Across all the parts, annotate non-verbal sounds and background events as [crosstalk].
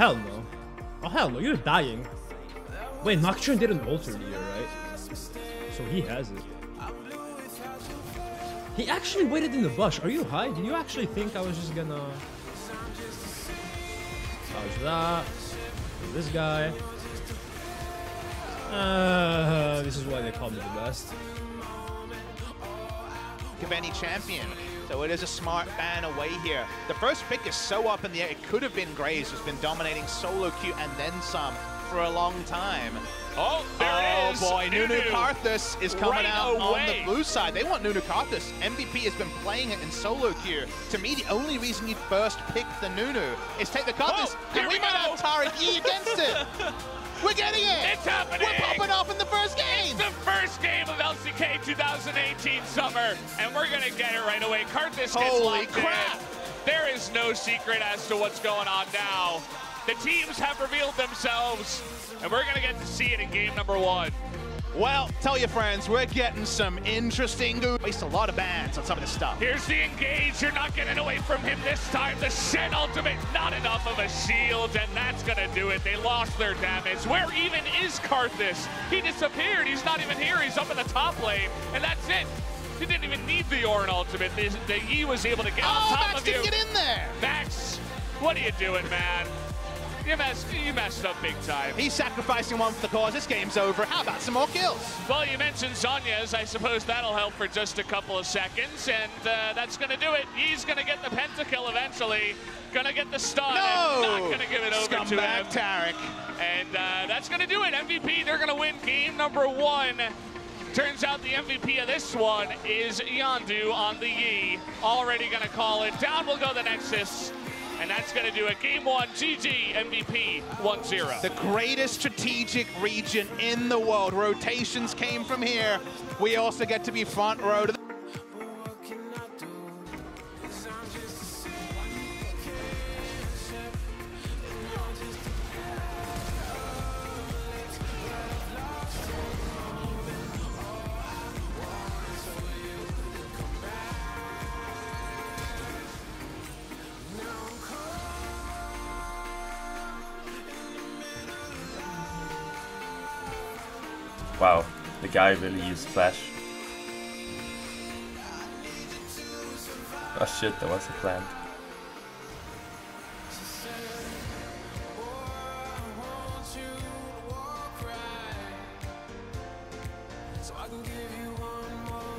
Hell no. Oh hell no, you're dying. Wait, Nocturne didn't alter the year, right? So he has it. He actually waited in the bush. Are you high? Did you actually think I was just gonna... Dodge that. This guy. Uh, this is why they call me the best. any champion. So it is a smart ban away here. The first pick is so up in the air. It could have been Graves, who's been dominating solo queue and then some for a long time. Oh, there oh it is. boy, Nunu Nunu Karthus is coming right out on the blue side. They want Nunu Karthus. MVP has been playing it in solo queue. To me, the only reason you'd first pick the Nunu is take the Karthus, Oh, and we, we might have E against it. [laughs] We're getting it. It's happening. We're popping off in the first game. It's The first game of LCK 2018 summer, and we're gonna get it right away. Karthus gets Holy crap. in. There is no secret as to what's going on now. The teams have revealed themselves, and we're gonna get to see it in game number one. Well, tell your friends, we're getting some interesting goo. Waste a lot of bans on some of this stuff. Here's the engage. You're not getting away from him this time. The Shen ultimate, not enough of a shield, and that's gonna do it. They lost their damage. Where even is Karthus? He disappeared. He's not even here. He's up in the top lane, and that's it. He didn't even need the Orin ultimate. The, E was able to get Oh, on top Max of you. didn't get in there. Max, what are you doing, man? You messed, you messed up big time. He's sacrificing one for the cause. This game's over. How about some more kills? Well, you mentioned Zhonya's. I suppose that'll help for just a couple of seconds, and uh, that's going to do it. He's going to get the pentakill eventually. Going to get the stun. No! Not going to give it over to Scumbag him. Taric. And uh, that's going to do it. MVP, they're going to win game number one. Turns out the MVP of this one is Yandu on the Yi. Already going to call it. Down will go the Nexus. And that's going to do it. Game one, GG, MVP 1-0. The greatest strategic region in the world. Rotations came from here. We also get to be front row to the Wow, the guy really used flash. Oh shit, that was a plan.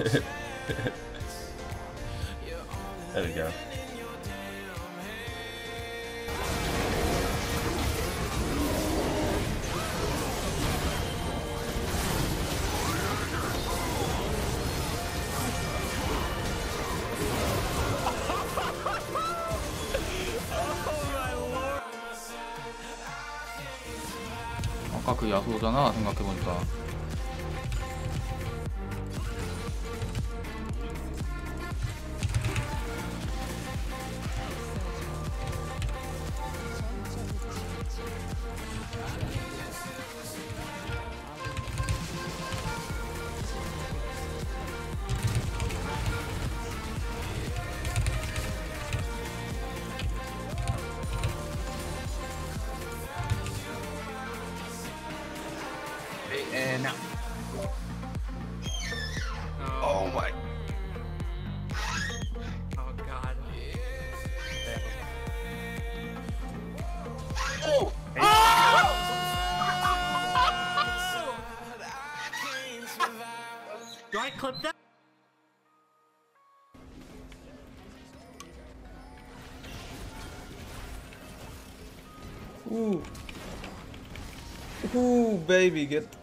[laughs] there we go. 아까 그 야수잖아 생각해보니까 now. Oh my. Oh god. Oh! Do I clip that? Ooh. Ooh, baby, get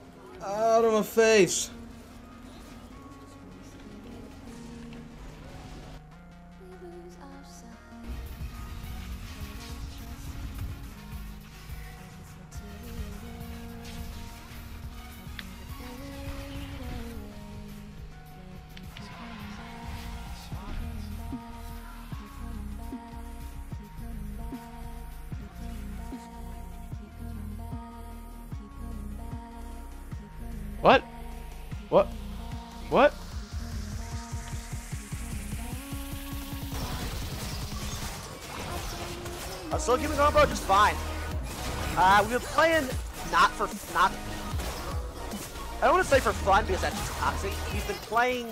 out of my face. What? What? What? I'm still keeping bro, just fine. Uh, we were playing not for not. I don't want to say for fun because that's just toxic. We've been playing.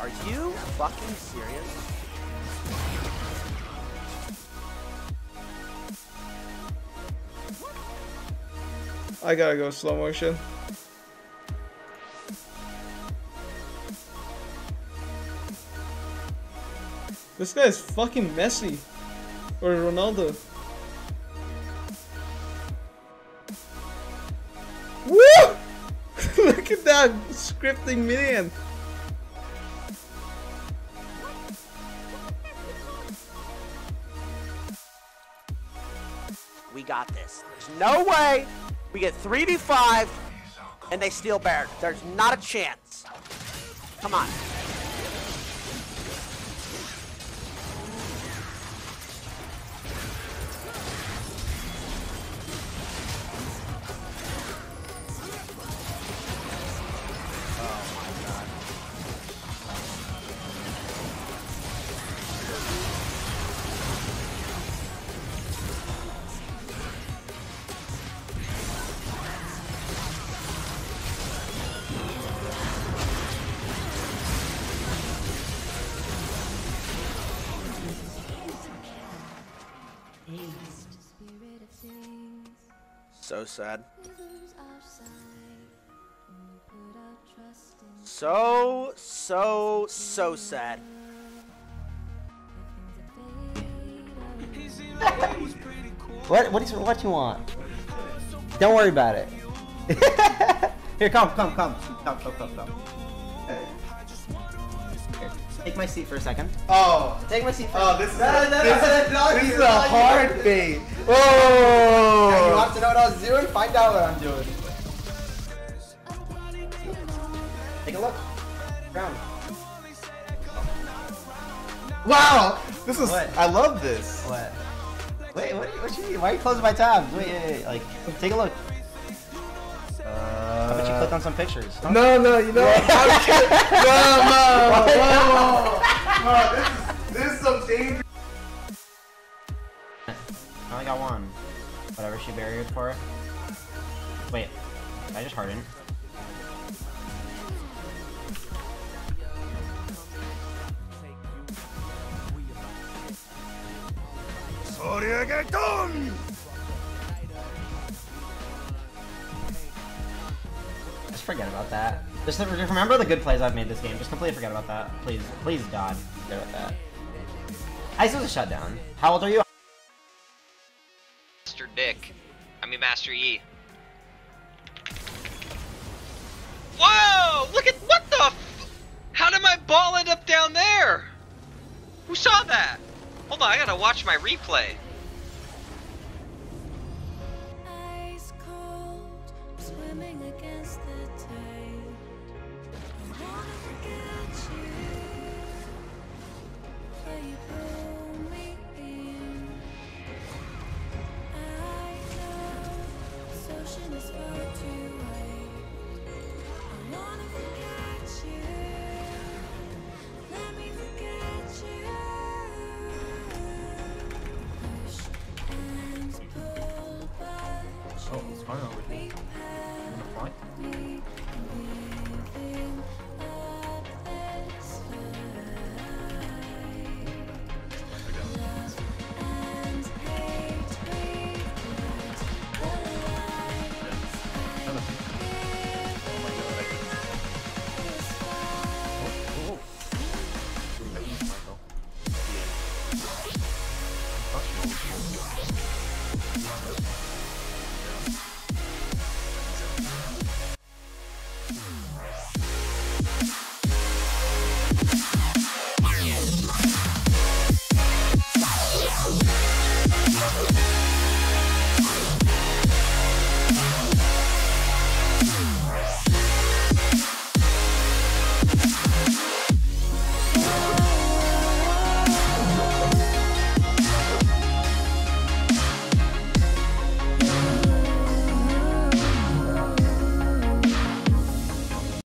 Are you fucking serious? I gotta go slow motion. This guy is fucking Messi. Or Ronaldo. Woo! [laughs] Look at that scripting minion. We got this. There's no way we get 3v5 and they steal Baron. There's not a chance. Come on. So sad. So, so, so sad. What? What is? What you want? Don't worry about it. [laughs] Here, come, come, come, come, come, come, come. Take my seat for a second. Oh. Take my seat. For Oh, a this is a, no, no, this, is, this is a hard bait. Oh. Want to know what I was doing? Find out what I'm doing. Take a look. Ground. Wow. This is. What? I love this. What? Wait, what, do you- what you mean? Why are you closing my tabs? Wait, wait, wait. Like, take a look. Uh, How about you click on some pictures? Huh? No, no, you know. what? I'm [laughs] no, no, no, no. This is this is some dangerous. I only got one. Whatever she barriered for it. Wait, I just hardened. Just forget about that. Just remember the good plays I've made this game. Just completely forget about that. Please, please, God, forget about that. Ice was a shutdown. How old are you? Dick. I mean Master E. Whoa! Look at what the? How did my ball end up down there? Who saw that? Hold on, I gotta watch my replay. Cold, Push and